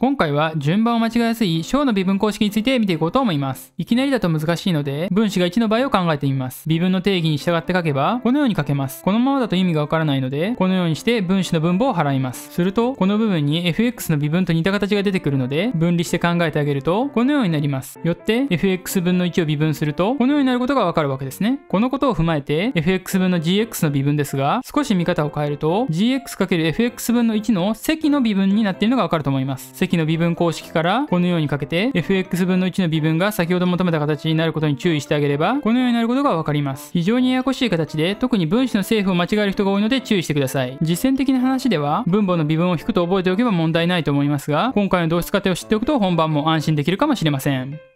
今回は順番を間違えやすい小の微分公式について見ていこうと思います。いきなりだと難しいので、分子が1の場合を考えてみます。微分の定義に従って書けば、このように書けます。このままだと意味がわからないので、このようにして分子の分母を払います。すると、この部分に fx の微分と似た形が出てくるので、分離して考えてあげると、このようになります。よって、fx 分の1を微分すると、このようになることがわかるわけですね。このことを踏まえて、fx 分の gx の微分ですが、少し見方を変えると、gx×fx 分の1の積の微分になっているのがわかると思います。積の微分公式からこのようにかけて fx 分の1の微分が先ほど求めた形になることに注意してあげればこのようになることがわかります。非常にややこしい形で特に分子の政府を間違える人が多いので注意してください。実践的な話では分母の微分を引くと覚えておけば問題ないと思いますが今回の導出過程を知っておくと本番も安心できるかもしれません。